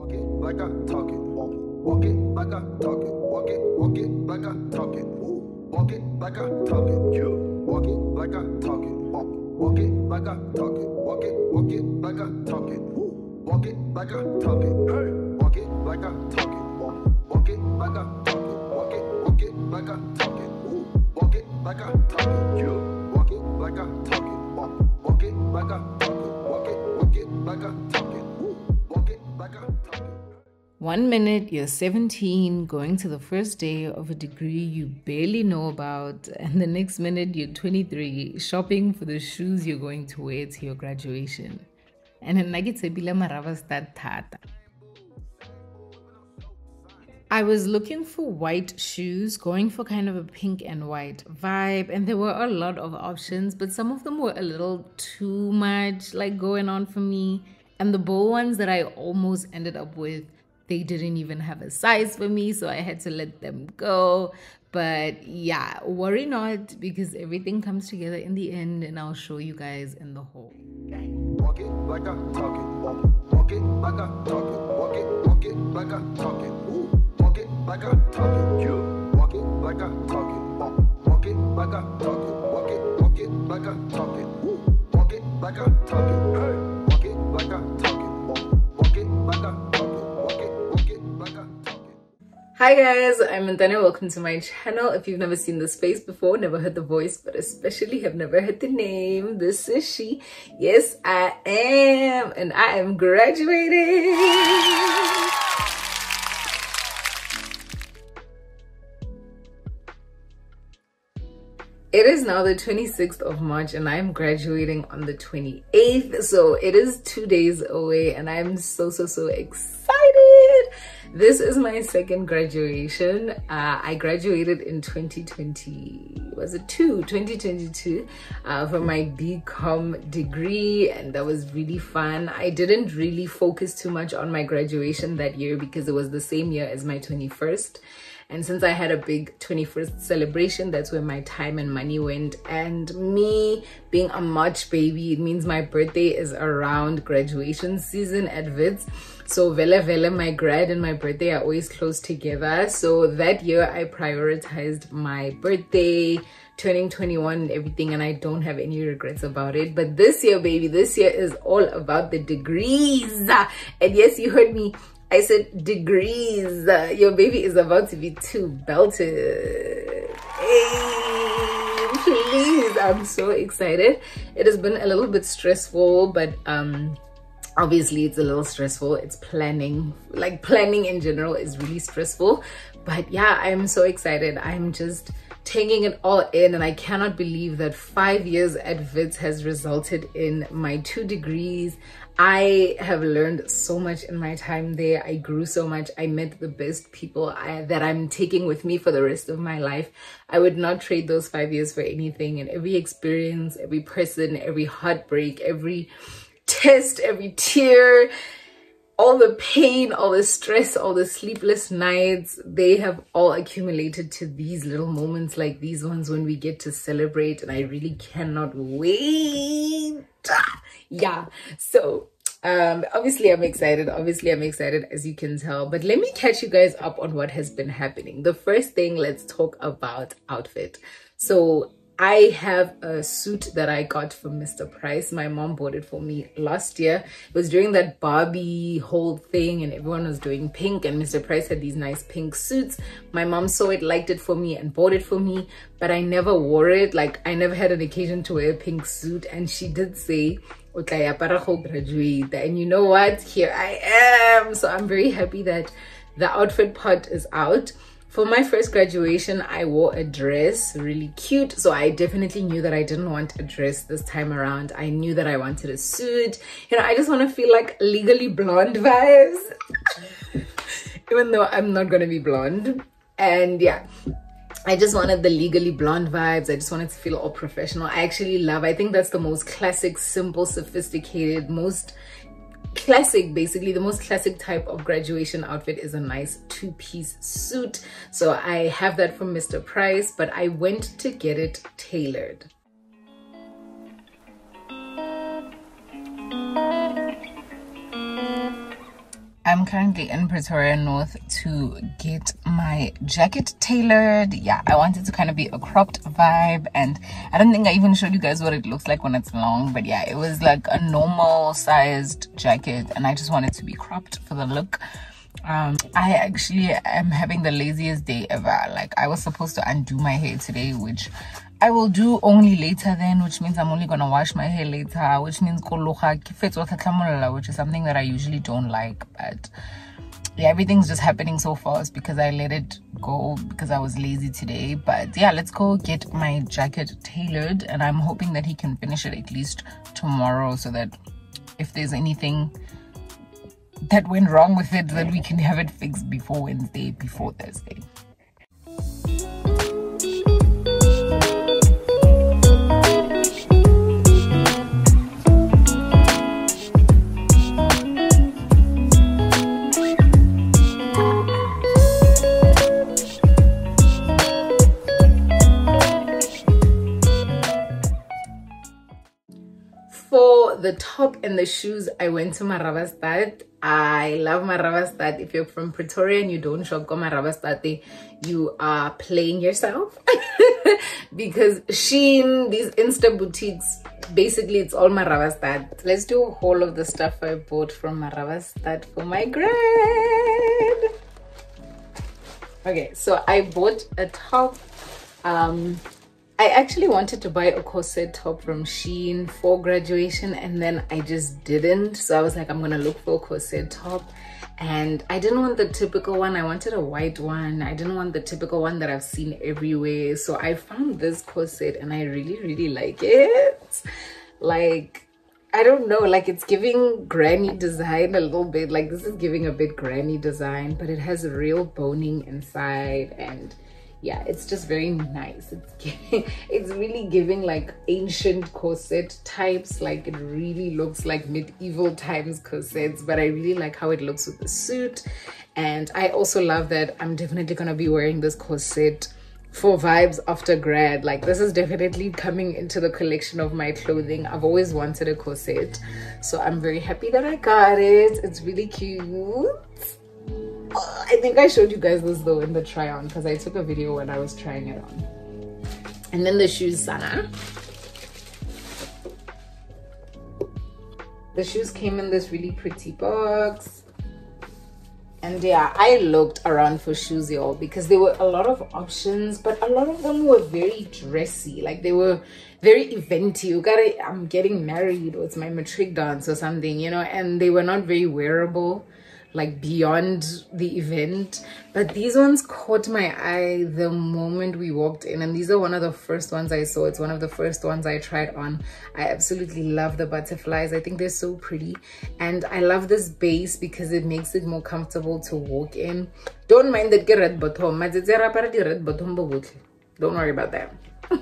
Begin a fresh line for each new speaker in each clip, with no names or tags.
Walk it like I talk it. Walk it. Like I talk it. Walk it. Walk it like I talk it. Walk it like I talk it. Yeah. Walk it like I talk it. Walk it. Like I talk it. Walk it. Walk it like I talk it. Walk it like I talk it. Hey. Walk it like I talk it. Walk it. Like I talk it. Walk it. Walk it like I talk it. Walk it like I talk it. Walk it like I talk it. Walk it like I talk it. Walk it. Walk it like I
One minute you're 17, going to the first day of a degree you barely know about, and the next minute you're 23, shopping for the shoes you're going to wear to your graduation. And then I get to tata. I was looking for white shoes, going for kind of a pink and white vibe, and there were a lot of options, but some of them were a little too much like going on for me. And the bow ones that I almost ended up with they didn't even have a size for me, so I had to let them go. But yeah, worry not because everything comes together in the end, and I'll show you guys in the whole.
Like I talk it. Walk it, walk it like I talk it. Walk it, walk it like I talk it. Ooh. Walk it like I talk it. Yeah. Walk it like I talk it. Walk it, walk it like I talk it. Walk it, walk it like I talk it. Ooh. Walk it like I talk it. Hey.
Hi guys, I'm Ntane. Welcome to my channel. If you've never seen this face before, never heard the voice, but especially have never heard the name, this is she. Yes, I am, and I am graduating. It is now the 26th of March and I'm graduating on the 28th. So it is two days away and I'm so, so, so excited. This is my second graduation. Uh, I graduated in 2020, was it two? 2022 uh, for my BCom degree and that was really fun. I didn't really focus too much on my graduation that year because it was the same year as my 21st. And since I had a big 21st celebration, that's where my time and money went. And me being a March baby, it means my birthday is around graduation season at Wits. So Vele Vele, my grad and my birthday are always close together. So that year I prioritized my birthday, turning 21 and everything and I don't have any regrets about it. But this year, baby, this year is all about the degrees. And yes, you heard me. I said degrees. Your baby is about to be too belted. Hey, please. I'm so excited. It has been a little bit stressful, but um obviously it's a little stressful. It's planning. Like planning in general is really stressful. But yeah, I'm so excited. I'm just taking it all in and I cannot believe that five years at Wits has resulted in my two degrees. I have learned so much in my time there. I grew so much. I met the best people I, that I'm taking with me for the rest of my life. I would not trade those five years for anything. And every experience, every person, every heartbreak, every test, every tear, all the pain, all the stress, all the sleepless nights, they have all accumulated to these little moments like these ones when we get to celebrate. And I really cannot wait. Yeah. So um obviously i'm excited obviously i'm excited as you can tell but let me catch you guys up on what has been happening the first thing let's talk about outfit so I have a suit that I got from Mr. Price. My mom bought it for me last year. It was during that Barbie whole thing and everyone was doing pink and Mr. Price had these nice pink suits. My mom saw it, liked it for me and bought it for me, but I never wore it. Like I never had an occasion to wear a pink suit and she did say, graduate. And you know what? Here I am. So I'm very happy that the outfit part is out. For my first graduation, I wore a dress, really cute. So I definitely knew that I didn't want a dress this time around. I knew that I wanted a suit. You know, I just want to feel like legally blonde vibes. Even though I'm not going to be blonde. And yeah, I just wanted the legally blonde vibes. I just wanted to feel all professional. I actually love, I think that's the most classic, simple, sophisticated, most classic basically the most classic type of graduation outfit is a nice two-piece suit. So i have that from mr price but i went to get it tailored I'm currently in Pretoria North to get my jacket tailored. Yeah, I wanted to kind of be a cropped vibe and I don't think I even showed you guys what it looks like when it's long. But yeah, it was like a normal sized jacket and I just wanted to be cropped for the look. Um, I actually am having the laziest day ever. Like I was supposed to undo my hair today, which I will do only later then, which means I'm only gonna wash my hair later, which means which is something that I usually don't like, but yeah, everything's just happening so fast because I let it go because I was lazy today. But yeah, let's go get my jacket tailored and I'm hoping that he can finish it at least tomorrow so that if there's anything that went wrong with it, that we can have it fixed before Wednesday, before Thursday. Top and the shoes, I went to Marabastad. I love Marabastad. If you're from Pretoria and you don't shop go Marabastad, you are playing yourself. because Shein, these Insta boutiques, basically it's all Marabastad. Let's do a haul of the stuff I bought from Marabastad for my grad. Okay, so I bought a top um I actually wanted to buy a corset top from Shein for graduation and then I just didn't. So I was like, I'm gonna look for a corset top. And I didn't want the typical one. I wanted a white one. I didn't want the typical one that I've seen everywhere. So I found this corset and I really, really like it. Like, I don't know, like it's giving granny design a little bit. Like this is giving a bit granny design, but it has real boning inside and yeah it's just very nice. It's giving, it's really giving like ancient corset types. Like it really looks like medieval times corsets but i really like how it looks with the suit. And i also love that i'm definitely gonna be wearing this corset for vibes after grad. Like this is definitely coming into the collection of my clothing. I've always wanted a corset. So i'm very happy that i got it. It's really cute I think I showed you guys this though in the try on because I took a video when I was trying it on. And then the shoes, Sana. The shoes came in this really pretty box. And yeah, I looked around for shoes, y'all, because there were a lot of options, but a lot of them were very dressy. Like they were very eventy. You gotta, I'm getting married, or it's my matric dance or something, you know, and they were not very wearable like beyond the event. But these ones caught my eye the moment we walked in and these are one of the first ones i saw. It's one of the first ones i tried on. I absolutely love the butterflies. I think they're so pretty. And i love this base because it makes it more comfortable to walk in. Don't mind that red bottom. Don't worry about that.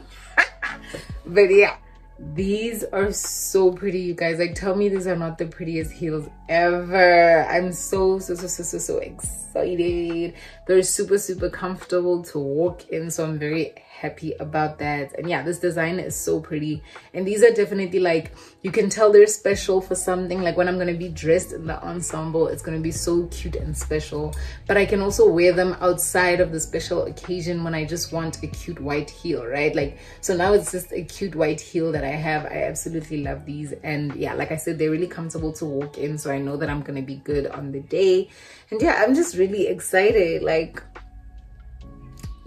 But yeah these are so pretty you guys. Like tell me these are not the prettiest heels ever. I'm so so so so so so excited. They're super super comfortable to walk in so i'm very happy about that. And yeah this design is so pretty. And these are definitely like you can tell they're special for something. Like when i'm gonna be dressed in the ensemble it's gonna be so cute and special. But i can also wear them outside of the special occasion when i just want a cute white heel right? Like so now it's just a cute white heel that i have. I absolutely love these. And yeah like i said they're really comfortable to walk in so i know that i'm gonna be good on the day. And yeah i'm just really excited. Like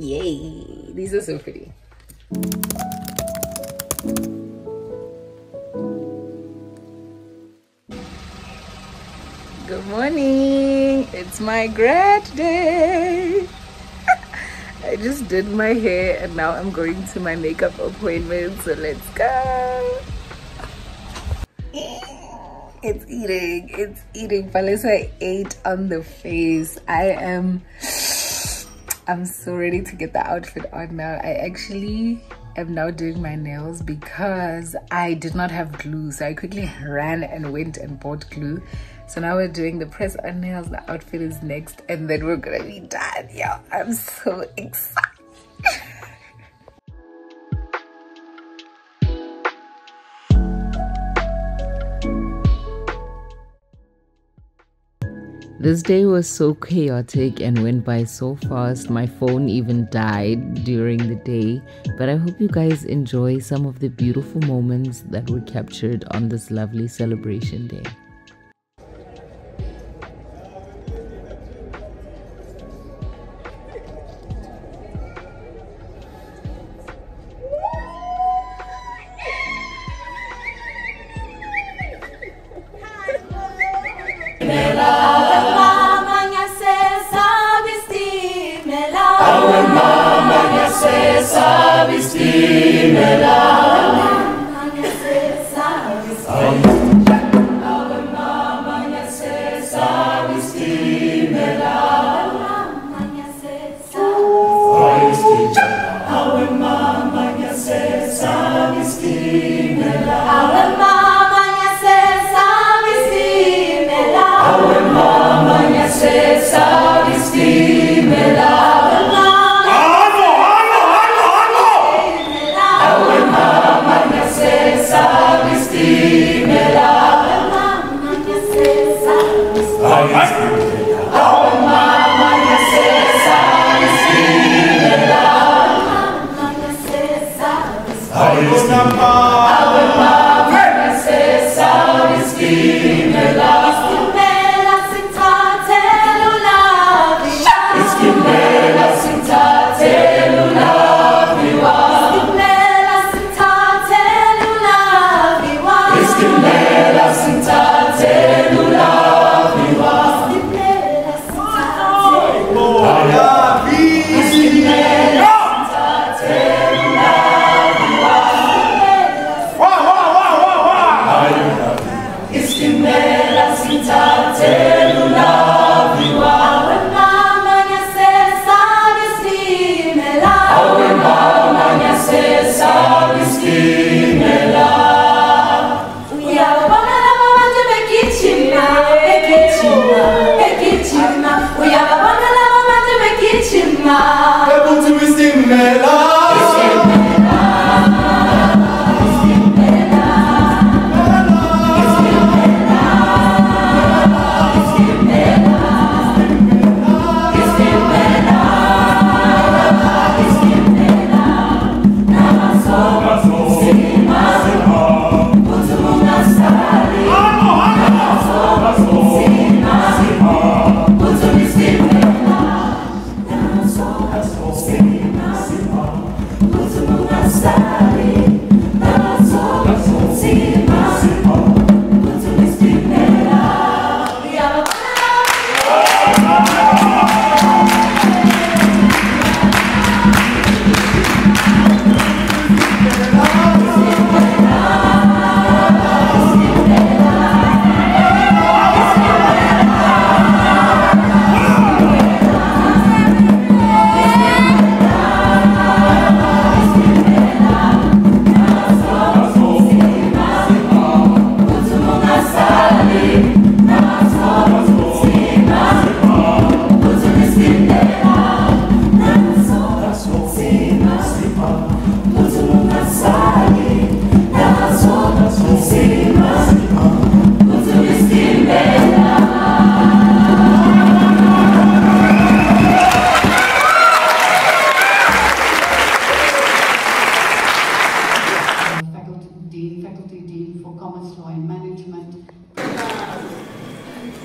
Yay! These are so pretty. Good morning! It's my grad day! I just did my hair and now I'm going to my makeup appointment, so let's go! It's eating, it's eating. Valessa ate on the face. I am I'm so ready to get the outfit on now. I actually am now doing my nails because I did not have glue. So I quickly ran and went and bought glue. So now we're doing the press on nails. The outfit is next and then we're gonna be done. Yeah, I'm so excited. This day was so chaotic and went by so fast. My phone even died during the day. But I hope you guys enjoy some of the beautiful moments that were captured on this lovely celebration day.
Avistimela.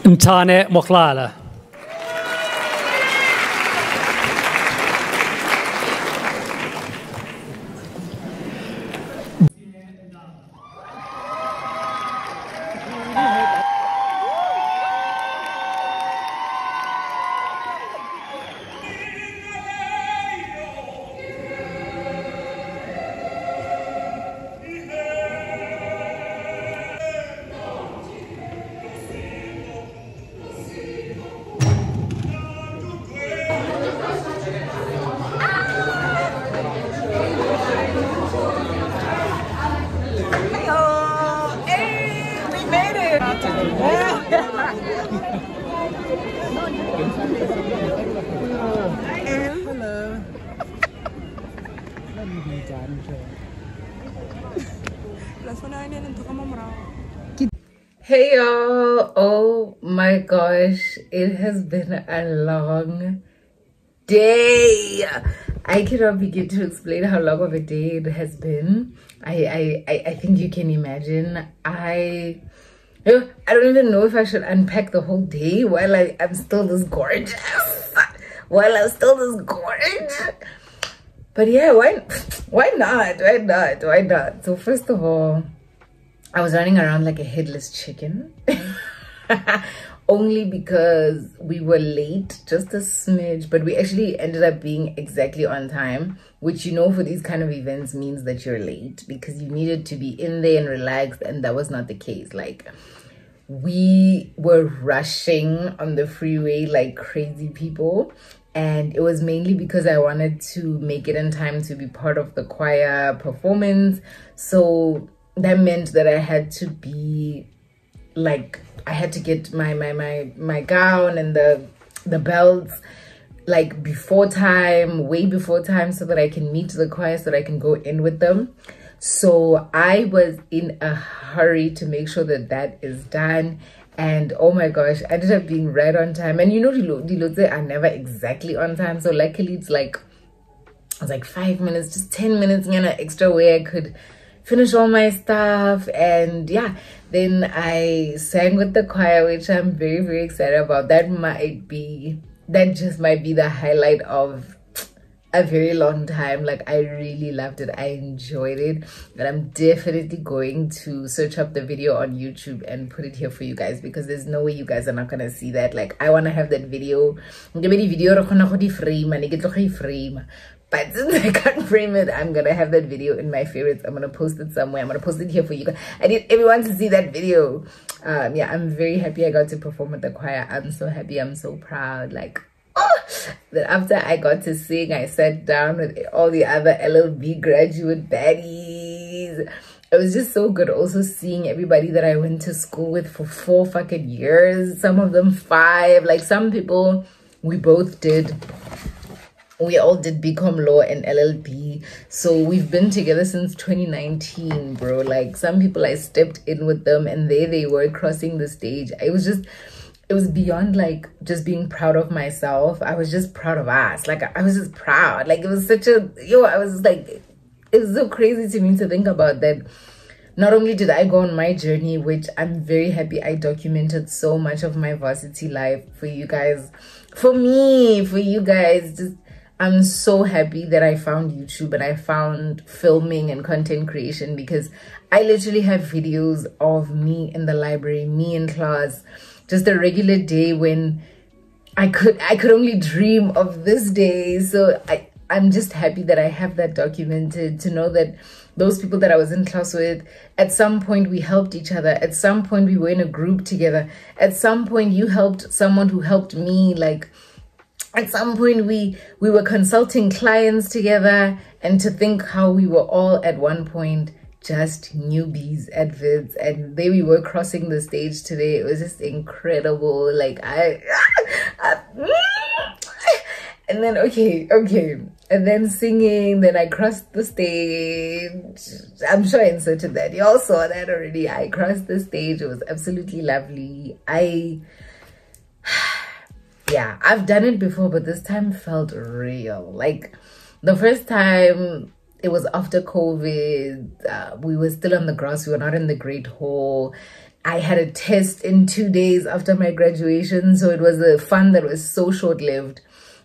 امتحان مقلاله
Hey y'all! Oh my gosh, it has been a long day. I cannot begin to explain how long of a day it has been. I I I think you can imagine. I I don't even know if I should unpack the whole day while I, I'm still this gorgeous. while I'm still this gorgeous. But yeah, why why not? Why not? Why not? So first of all, I was running around like a headless chicken. Only because we were late, just a smidge, but we actually ended up being exactly on time, which you know for these kind of events means that you're late because you needed to be in there and relaxed, and that was not the case. Like, we were rushing on the freeway like crazy people and it was mainly because I wanted to make it in time to be part of the choir performance. So that meant that I had to be like I had to get my my my my gown and the the belts like before time, way before time so that I can meet the choir so that I can go in with them. So I was in a hurry to make sure that that is done. And oh my gosh, I ended up being right on time. And you know, the Dilote are never exactly on time. So luckily it's like, I was like five minutes, just 10 minutes, you know, extra way I could finish all my stuff and yeah then i sang with the choir which i'm very very excited about. That might be that just might be the highlight of a very long time. Like i really loved it. I enjoyed it. And i'm definitely going to search up the video on youtube and put it here for you guys because there's no way you guys are not gonna see that. Like i want to have that video. Video frame but since I can't frame it, I'm gonna have that video in my favorites. I'm gonna post it somewhere. I'm gonna post it here for you. I need everyone to see that video. Um, yeah, I'm very happy I got to perform with the choir. I'm so happy. I'm so proud. Like, oh, that after I got to sing, I sat down with all the other LLB graduate baddies. It was just so good also seeing everybody that I went to school with for four fucking years. Some of them five. Like some people we both did we all did BCom law and LLB. So we've been together since 2019, bro. Like some people I stepped in with them and there they were crossing the stage. It was just it was beyond like just being proud of myself. I was just proud of us. Like I was just proud. Like it was such a yo, I was like it was so crazy to me to think about that not only did I go on my journey, which I'm very happy I documented so much of my varsity life for you guys, for me, for you guys, just I'm so happy that I found YouTube and I found filming and content creation because I literally have videos of me in the library, me in class, just a regular day when I could I could only dream of this day. So I I'm just happy that I have that documented to know that those people that I was in class with, at some point we helped each other. At some point we were in a group together. At some point you helped someone who helped me like at some point we we were consulting clients together and to think how we were all at one point just newbies at Wits and there we were crossing the stage today it was just incredible. Like i, I and then okay okay and then singing then i crossed the stage. I'm sure i inserted that. You all saw that already. I crossed the stage. It was absolutely lovely. I yeah i've done it before but this time felt real. Like the first time it was after covid uh, we were still on the grass we were not in the great hall. I had a test in two days after my graduation so it was a fun that was so short-lived.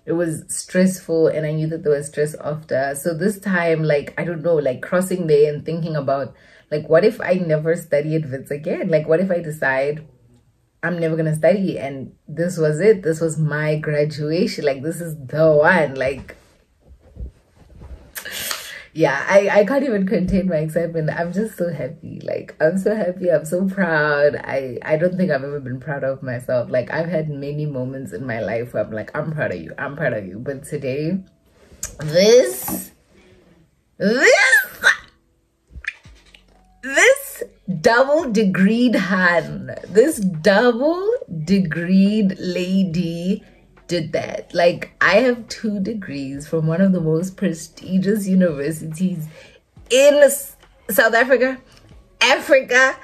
It was stressful and i knew that there was stress after. So this time like i don't know like crossing there and thinking about like what if i never study at wits again? Like what if i decide I'm never gonna study and this was it. This was my graduation. Like this is the one. Like yeah I, I can't even contain my excitement. I'm just so happy. Like I'm so happy. I'm so proud. I I don't think I've ever been proud of myself. Like I've had many moments in my life where I'm like I'm proud of you. I'm proud of you. But today this this this double degreed hand this double degreed lady did that like i have two degrees from one of the most prestigious universities in south africa africa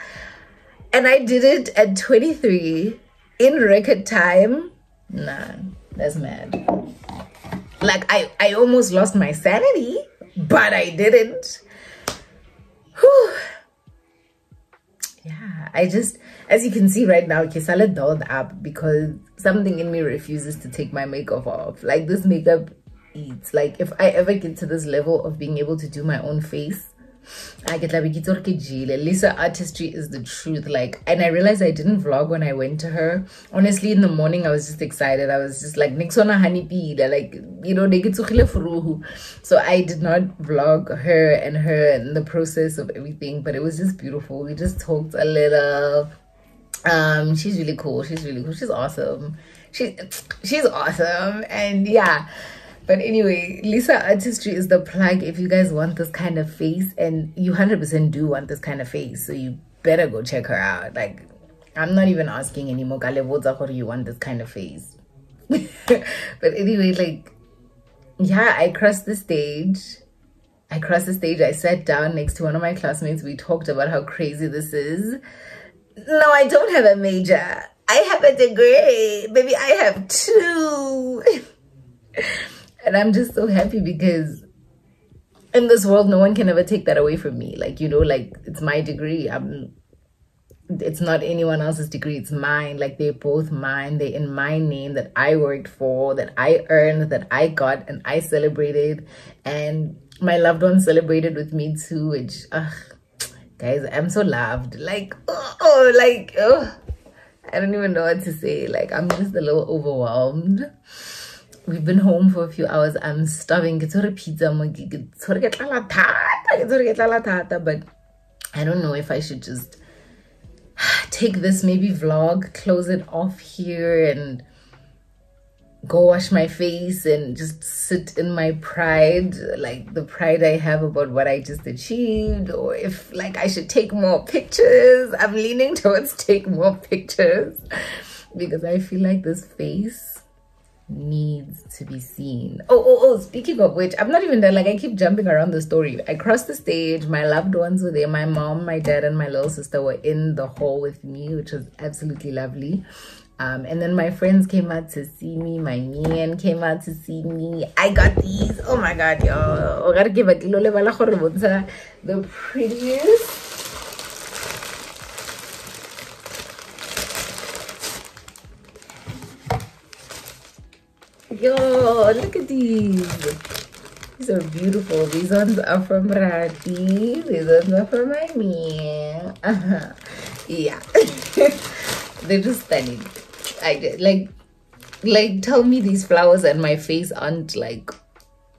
and I did it at 23 in record time. Nah, that's mad. Like I, I almost lost my sanity, but I didn't. Whew. I just, as you can see right now, Kesala dolled up because something in me refuses to take my makeup off. Like this makeup eats. Like if I ever get to this level of being able to do my own face, I get like Lesa artistry is the truth. Like, and I realized I didn't vlog when I went to her. Honestly, in the morning I was just excited. I was just like Nixona honeybee, like you know, they get So I did not vlog her and her and the process of everything, but it was just beautiful. We just talked a little. Um, she's really cool. She's really cool. She's awesome. She's she's awesome, and yeah but anyway, Lesa Artistry is the plug if you guys want this kind of face and you 100% do want this kind of face. So you better go check her out. Like, I'm not even asking anymore. Or you want this kind of face. but anyway, like, yeah, I crossed the stage. I crossed the stage. I sat down next to one of my classmates. We talked about how crazy this is. No, I don't have a major. I have a degree. Maybe I have two. And I'm just so happy because in this world, no one can ever take that away from me. Like, you know, like it's my degree. I'm it's not anyone else's degree, it's mine. Like they're both mine. They're in my name that I worked for, that I earned, that I got and I celebrated. And my loved ones celebrated with me too, which ugh, guys, I'm so loved. Like, oh, oh like, oh, I don't even know what to say. Like, I'm just a little overwhelmed we've been home for a few hours. I'm starving. Pizza but i don't know if i should just take this maybe vlog close it off here and go wash my face and just sit in my pride like the pride i have about what i just achieved or if like i should take more pictures. I'm leaning towards take more pictures because i feel like this face needs to be seen. Oh, oh, oh, speaking of which, I'm not even there. Like, I keep jumping around the story. I crossed the stage. My loved ones were there. My mom, my dad, and my little sister were in the hall with me, which was absolutely lovely. Um, and then my friends came out to see me. My man came out to see me. I got these. Oh my God, yo. The prettiest Yo, look at these. These are beautiful. These ones are from Rati. These ones are from my man. Uh -huh. Yeah. They're just stunning. I like like tell me these flowers and my face aren't like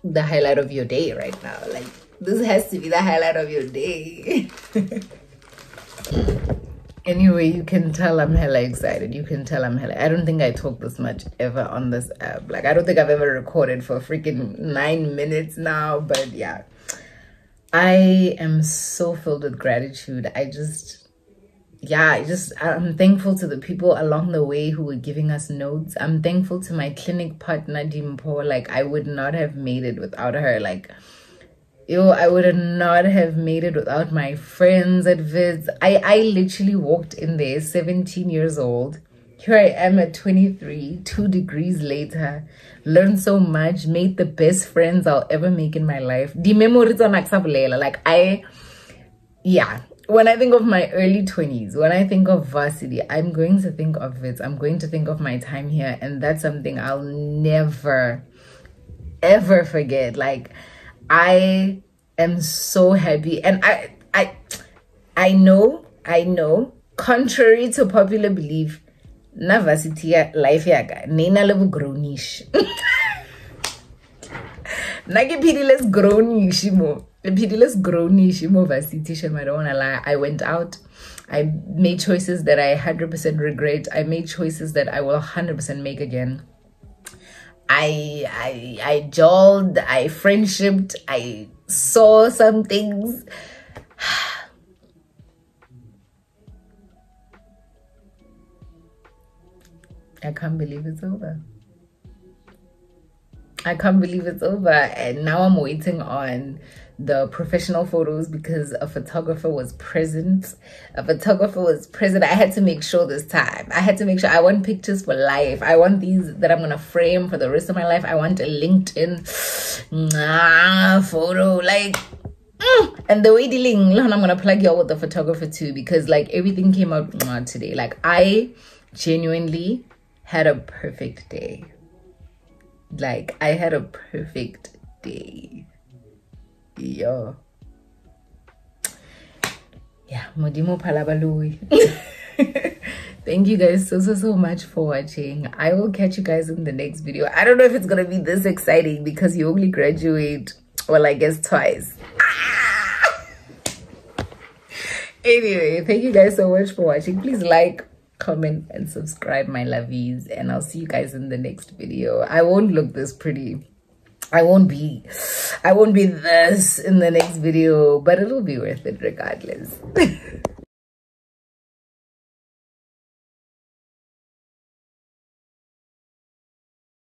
the highlight of your day right now. Like this has to be the highlight of your day. Anyway, you can tell I'm hella excited. You can tell I'm hella. I don't think I talk this much ever on this app. Like, I don't think I've ever recorded for freaking nine minutes now. But yeah, I am so filled with gratitude. I just, yeah, I just, I'm thankful to the people along the way who were giving us notes. I'm thankful to my clinic partner, Dimpo. Like, I would not have made it without her. Like, yo i would not have made it without my friends at Wits. I i literally walked in there 17 years old. Here i am at 23 two degrees later. Learned so much made the best friends i'll ever make in my life. The memories are like i yeah. When i think of my early 20s when i think of varsity i'm going to think of it i'm going to think of my time here and that's something i'll never ever forget. Like I am so happy. And I I I know, I know, contrary to popular belief, Navasity life yaga nina level grownish. Nagi pitiless grownish mo. Pitiless grownish mo varsity I don't wanna lie. I went out. I made choices that I 100% regret. I made choices that I will 100% make again. I I I jolled, I friendshiped, I saw some things. I can't believe it's over. I can't believe it's over. And now I'm waiting on the professional photos because a photographer was present. A photographer was present. I had to make sure this time. I had to make sure I want pictures for life. I want these that I'm gonna frame for the rest of my life. I want a LinkedIn nah, photo. Like mm. and the way dealing I'm gonna plug y'all with the photographer too because like everything came out today. Like I genuinely had a perfect day. Like I had a perfect day yeah yeah modimo palabalui thank you guys so so so much for watching. I will catch you guys in the next video. I don't know if it's gonna be this exciting because you only graduate well i guess twice. Anyway thank you guys so much for watching. Please like comment and subscribe my lovies and i'll see you guys in the next video. I won't look this pretty. I won't be I won't be this in the next video, but it'll be worth it regardless.